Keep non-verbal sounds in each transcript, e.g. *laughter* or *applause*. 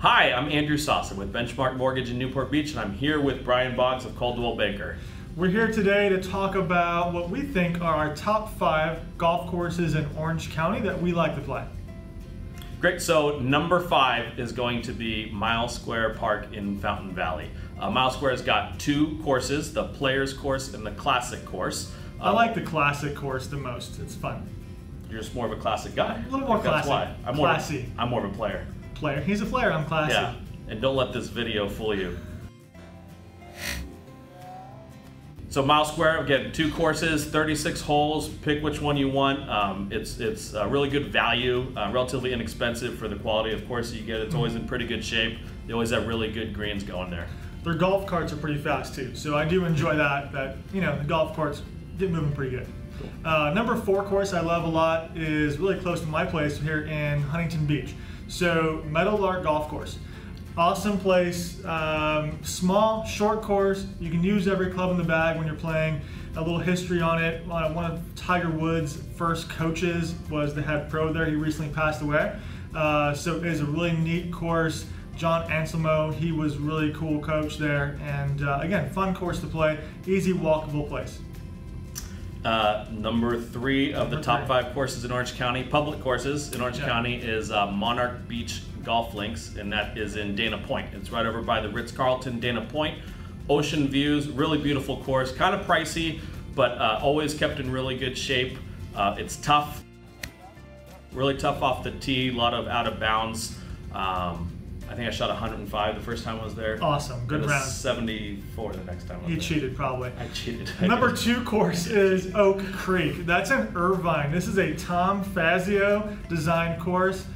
Hi, I'm Andrew Sosa with Benchmark Mortgage in Newport Beach, and I'm here with Brian Boggs of Coldwell Banker. We're here today to talk about what we think are our top five golf courses in Orange County that we like to play. Great. So number five is going to be Mile Square Park in Fountain Valley. Uh, Mile Square has got two courses: the Players Course and the Classic Course. I like the classic course the most. It's fun. You're just more of a classic guy. A little more classic. That's why. I'm more, Classy. I'm more of a player. Player. He's a player. I'm classy. Yeah. And don't let this video fool you. So Mile Square, again, two courses, 36 holes. Pick which one you want. Um, it's it's a really good value, uh, relatively inexpensive for the quality of course you get. It's always in pretty good shape. They always have really good greens going there. Their golf carts are pretty fast too, so I do enjoy that. That you know the golf carts get moving pretty good. Uh, number four course I love a lot is really close to my place here in Huntington Beach. So Meadowlark Golf Course. Awesome place, um, small, short course. You can use every club in the bag when you're playing. A little history on it. Uh, one of Tiger Woods' first coaches was the head pro there. He recently passed away. Uh, so it is a really neat course. John Anselmo, he was really cool coach there. And uh, again, fun course to play. Easy, walkable place. Uh, number three of the top five courses in Orange County, public courses in Orange Yeah. County, is uh, Monarch Beach Golf Links, and that is in Dana Point. It's right over by the Ritz Carlton, Dana Point. Ocean views, really beautiful course, kind of pricey, but uh, always kept in really good shape. Uh, it's tough, really tough off the tee, a lot of out of bounds. Um, I think I shot 105 the first time I was there. Awesome, good round. 74 the next time I was He there. cheated probably. I cheated. *laughs* Number two course is Oak Creek. That's in Irvine. This is a Tom Fazio designed course.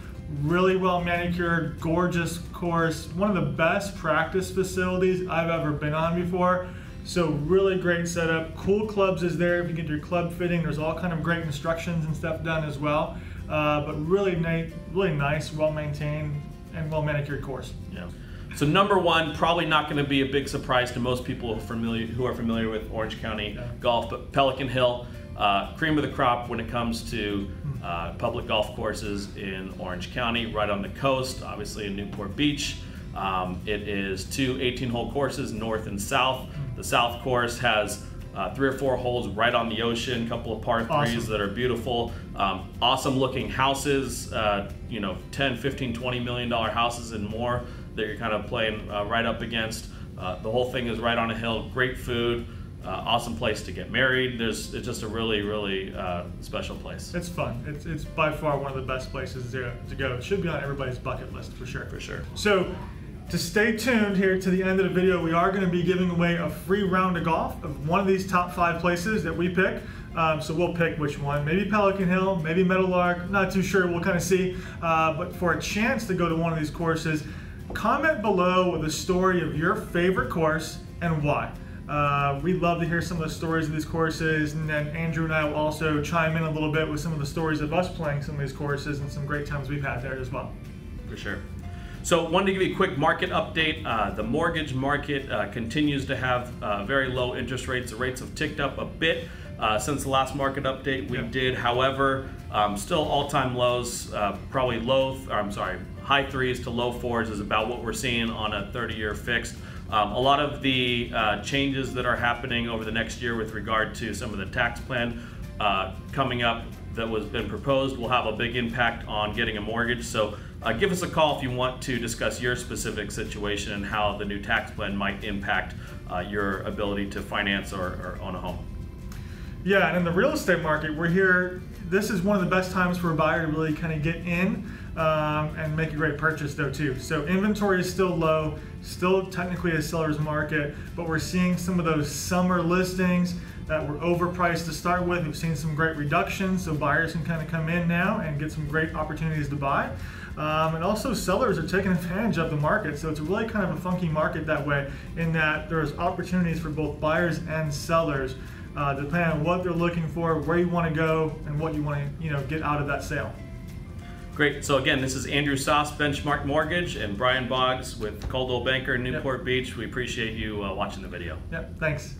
Really well manicured, gorgeous course. One of the best practice facilities I've ever been on before. So really great setup. Cool clubs is there if you get your club fitting. There's all kind of great instructions and stuff done as well. Uh, but really nice, really nice, well maintained, and well manicured course. Yeah. So number one, probably not going to be a big surprise to most people who are familiar, who are familiar with Orange County Yeah. golf, but Pelican Hill, uh, cream of the crop when it comes to uh, public golf courses in Orange County, right on the coast, obviously in Newport Beach. Um, it is two 18-hole courses, north and south. The south course has uh, three or four holes right on the ocean, a couple of par threes Awesome. that are beautiful. Um, awesome looking houses, uh, you know, 10, 15, 20 million dollar houses and more that you're kind of playing uh, right up against. Uh, the whole thing is right on a hill, great food, uh, awesome place to get married. There's it's just a really, really uh, special place It's fun. It's, it's by far one of the best places to, to go. It should be on everybody's bucket list for sure. for sure. So, to stay tuned here to the end of the video, we are going to be giving away a free round of golf of one of these top five places that we pick. Um, so we'll pick which one. Maybe Pelican Hill, maybe Meadowlark. Not too sure. We'll kind of see. Uh, but for a chance to go to one of these courses, comment below with a story of your favorite course and why. Uh, we'd love to hear some of the stories of these courses, and then Andrew and I will also chime in a little bit with some of the stories of us playing some of these courses and some great times we've had there as well. For sure. So, wanted to give you a quick market update. Uh, the mortgage market uh, continues to have uh, very low interest rates. The rates have ticked up a bit uh, since the last market update we Yeah. did. However, um, still all-time lows. Uh, probably low. I'm sorry, high threes to low fours is about what we're seeing on a 30-year fixed. Um, a lot of the uh, changes that are happening over the next year with regard to some of the tax plan uh, coming up that was been proposed will have a big impact on getting a mortgage. So uh, give us a call if you want to discuss your specific situation and how the new tax plan might impact uh, your ability to finance or, or own a home. Yeah, and in the real estate market, we're here. This is one of the best times for a buyer to really kind of get in um, and make a great purchase, though, too. So inventory is still low, still technically a seller's market, but we're seeing some of those summer listings that were overpriced to start with. We've seen some great reductions, so buyers can kind of come in now and get some great opportunities to buy. Um, and also, sellers are taking advantage of the market, so it's really kind of a funky market that way, in that there's opportunities for both buyers and sellers uh, depending on what they're looking for, where you want to go, and what you want to you know get out of that sale. Great. So again, this is Andrew Sosa, Benchmark Mortgage, and Brian Boggs with Coldwell Banker in Newport Beach. We appreciate you uh, watching the video. Yep, thanks.